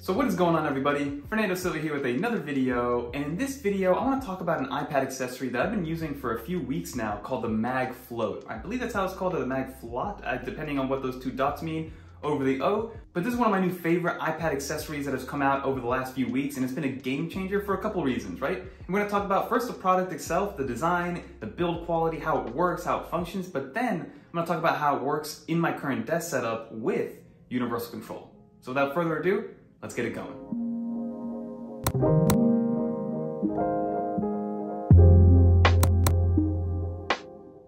So what is going on everybody? Fernando Silva here with another video, and in this video I want to talk about an iPad accessory that I've been using for a few weeks now called the Mag Float. I believe that's how it's called, or the Mag Flot, uh, depending on what those two dots mean over the O. But this is one of my new favorite iPad accessories that has come out over the last few weeks, and it's been a game changer for a couple reasons, right? I'm gonna talk about first the product itself, the design, the build quality, how it works, how it functions, but then I'm gonna talk about how it works in my current desk setup with universal control. So without further ado, Let's get it going.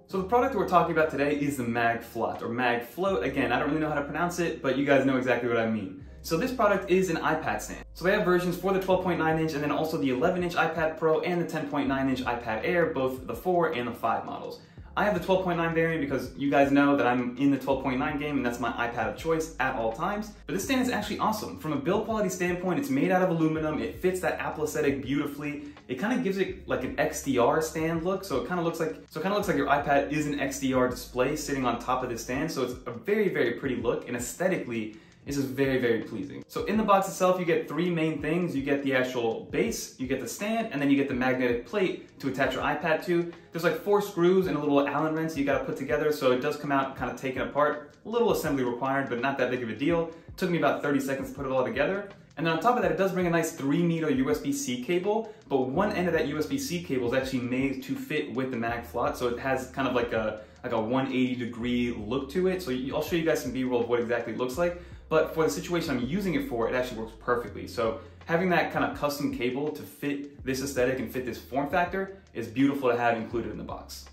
So the product we're talking about today is the Mag Flot or Mag Float. Again, I don't really know how to pronounce it, but you guys know exactly what I mean. So this product is an iPad stand. So they have versions for the 12.9 inch and then also the 11 inch iPad Pro and the 10.9 inch iPad Air, both the 4 and the 5 models. I have the 12.9 variant because you guys know that I'm in the 12.9 game and that's my iPad of choice at all times. But this stand is actually awesome. From a build quality standpoint, it's made out of aluminum. It fits that Apple aesthetic beautifully. It kind of gives it like an XDR stand look. So it kind of looks like, so it kind of looks like your iPad is an XDR display sitting on top of the stand. So it's a very, very pretty look and aesthetically, this is very, very pleasing. So in the box itself, you get three main things. You get the actual base, you get the stand, and then you get the magnetic plate to attach your iPad to. There's like four screws and a little Allen wrench you gotta put together, so it does come out kind of taken apart. A little assembly required, but not that big of a deal. It took me about 30 seconds to put it all together. And then on top of that, it does bring a nice three meter USB-C cable, but one end of that USB-C cable is actually made to fit with the Mag Flot, so it has kind of like a like a 180 degree look to it. So I'll show you guys some B-roll of what exactly it looks like. But for the situation I'm using it for, it actually works perfectly. So having that kind of custom cable to fit this aesthetic and fit this form factor is beautiful to have included in the box.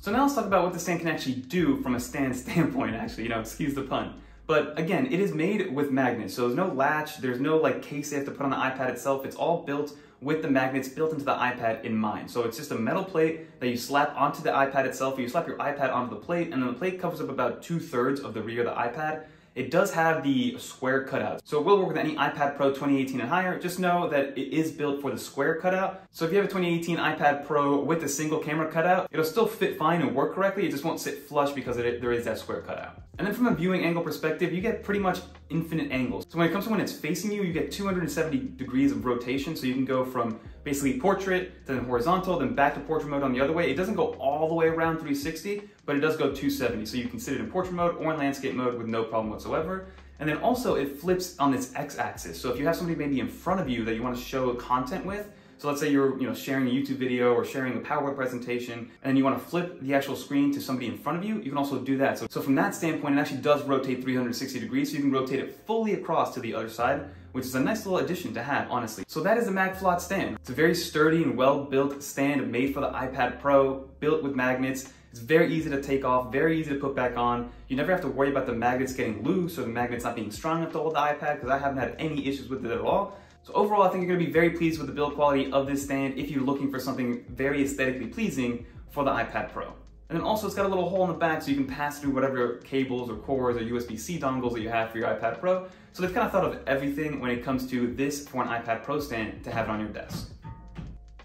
So now let's talk about what the stand can actually do from a stand standpoint, actually, you know, excuse the pun. But again, it is made with magnets, so there's no latch, there's no like case they have to put on the iPad itself. It's all built with the magnets built into the iPad in mind. So it's just a metal plate that you slap onto the iPad itself. You slap your iPad onto the plate, and then the plate covers up about two thirds of the rear of the iPad. It does have the square cutout, so it will work with any iPad Pro 2018 and higher. Just know that it is built for the square cutout. So if you have a 2018 iPad Pro with a single camera cutout, it'll still fit fine and work correctly. It just won't sit flush because it, there is that square cutout. And then from a viewing angle perspective, you get pretty much infinite angles. So when it comes to when it's facing you, you get 270 degrees of rotation. So you can go from basically portrait, then horizontal, then back to portrait mode on the other way. It doesn't go all the way around 360, but it does go 270. So you can sit it in portrait mode or in landscape mode with no problem whatsoever. And then also it flips on its x-axis. So if you have somebody maybe in front of you that you want to show content with, so let's say you're you know, sharing a YouTube video or sharing a PowerPoint presentation and you want to flip the actual screen to somebody in front of you, you can also do that. So, so from that standpoint, it actually does rotate 360 degrees, so you can rotate it fully across to the other side, which is a nice little addition to have, honestly. So that is the Mag Flot stand. It's a very sturdy and well-built stand made for the iPad Pro, built with magnets. It's very easy to take off, very easy to put back on. You never have to worry about the magnets getting loose or the magnets not being strong enough to hold the iPad because I haven't had any issues with it at all. So overall, I think you're gonna be very pleased with the build quality of this stand if you're looking for something very aesthetically pleasing for the iPad Pro. And then also it's got a little hole in the back so you can pass through whatever cables or cords or USB-C dongles that you have for your iPad Pro. So they've kind of thought of everything when it comes to this for an iPad Pro stand to have it on your desk.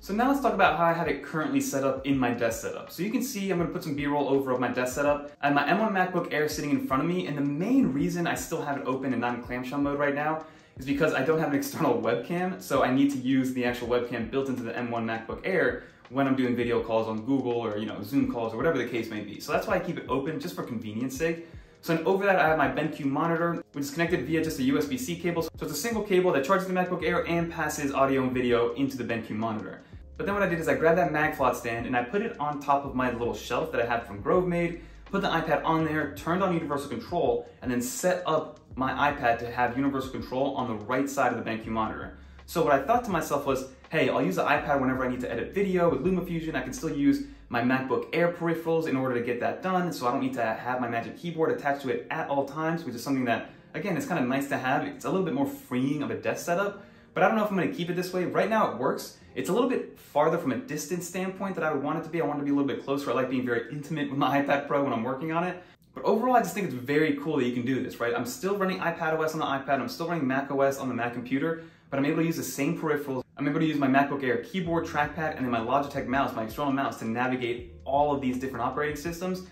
So now let's talk about how I have it currently set up in my desk setup. So you can see I'm gonna put some B-roll over of my desk setup. I have my M1 MacBook Air sitting in front of me and the main reason I still have it open and not in clamshell mode right now is because I don't have an external webcam, so I need to use the actual webcam built into the M1 MacBook Air when I'm doing video calls on Google or you know Zoom calls or whatever the case may be. So that's why I keep it open just for convenience sake. So then over that I have my BenQ monitor, which is connected via just a USB-C cable. So it's a single cable that charges the MacBook Air and passes audio and video into the BenQ monitor. But then what I did is I grabbed that MagFlot stand and I put it on top of my little shelf that I had from GroveMade, put the iPad on there, turned on universal control, and then set up my iPad to have universal control on the right side of the BenQ monitor. So what I thought to myself was, hey, I'll use the iPad whenever I need to edit video with LumaFusion. I can still use my MacBook Air peripherals in order to get that done. So I don't need to have my Magic Keyboard attached to it at all times, which is something that, again, it's kind of nice to have. It's a little bit more freeing of a desk setup, but I don't know if I'm gonna keep it this way. Right now it works. It's a little bit farther from a distance standpoint that I would want it to be. I want it to be a little bit closer. I like being very intimate with my iPad Pro when I'm working on it. But overall, I just think it's very cool that you can do this, right? I'm still running iPad OS on the iPad, I'm still running Mac OS on the Mac computer, but I'm able to use the same peripherals. I'm able to use my MacBook Air keyboard, trackpad, and then my Logitech mouse, my external mouse, to navigate all of these different operating systems,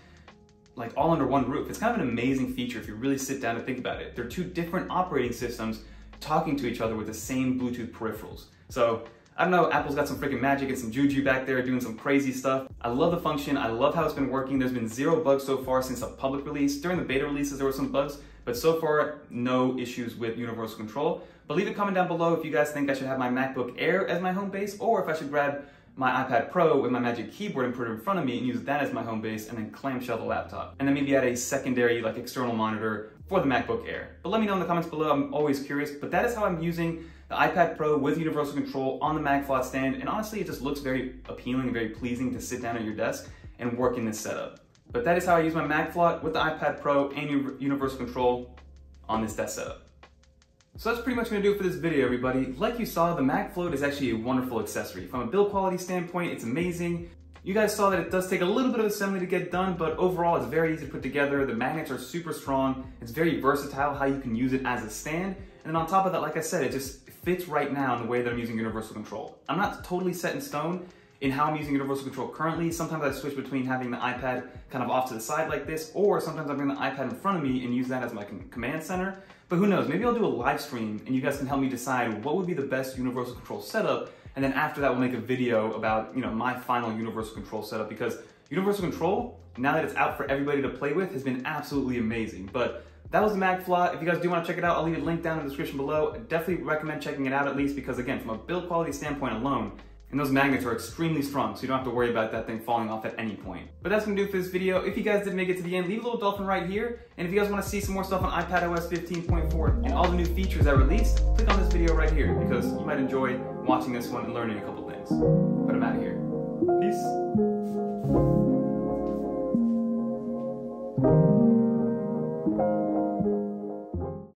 like all under one roof. It's kind of an amazing feature if you really sit down and think about it. They're two different operating systems talking to each other with the same Bluetooth peripherals. So I don't know, Apple's got some freaking magic and some juju back there doing some crazy stuff. I love the function, I love how it's been working. There's been zero bugs so far since a public release. During the beta releases, there were some bugs, but so far, no issues with universal control. But leave a comment down below if you guys think I should have my MacBook Air as my home base, or if I should grab my iPad Pro with my Magic Keyboard and put it in front of me and use that as my home base and then clamshell the laptop. And then maybe add a secondary like external monitor for the MacBook Air. But let me know in the comments below, I'm always curious, but that is how I'm using the iPad Pro with universal control on the MagFlot stand, and honestly, it just looks very appealing and very pleasing to sit down at your desk and work in this setup. But that is how I use my MagFlot with the iPad Pro and universal control on this desk setup. So that's pretty much gonna do it for this video, everybody. Like you saw, the MagFloat is actually a wonderful accessory. From a build quality standpoint, it's amazing. You guys saw that it does take a little bit of assembly to get done, but overall it's very easy to put together. The magnets are super strong. It's very versatile how you can use it as a stand. And then on top of that, like I said, it just fits right now in the way that I'm using universal control. I'm not totally set in stone in how I'm using universal control currently. Sometimes I switch between having the iPad kind of off to the side like this, or sometimes I bring the iPad in front of me and use that as my command center. But who knows, maybe I'll do a live stream and you guys can help me decide what would be the best universal control setup. And then after that, we'll make a video about, you know, my final universal control setup because universal control, now that it's out for everybody to play with, has been absolutely amazing. But that was the MagFlot. If you guys do want to check it out, I'll leave a link down in the description below. I definitely recommend checking it out at least because again, from a build quality standpoint alone, and those magnets are extremely strong, so you don't have to worry about that thing falling off at any point. But that's gonna do for this video. If you guys did make it to the end, leave a little dolphin right here. And if you guys wanna see some more stuff on iPadOS 15.4 and all the new features I released, click on this video right here because you might enjoy watching this one and learning a couple things. But I'm out of here. Peace.